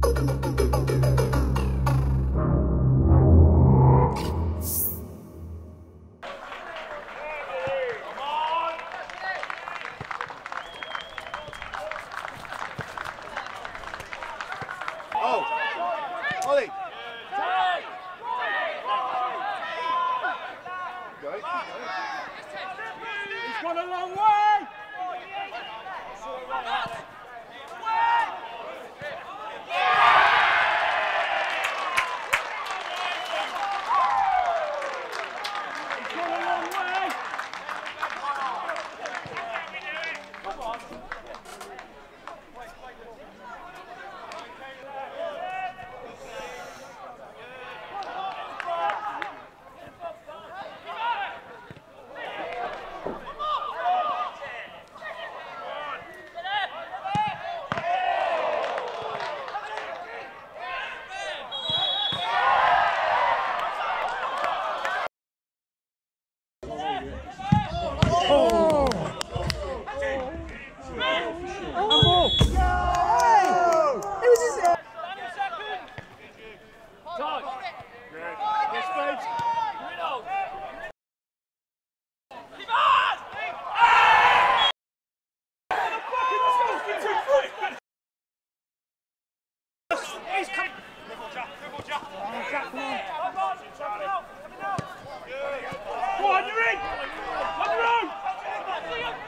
He's a long way! Yeah. on your ring! On your own!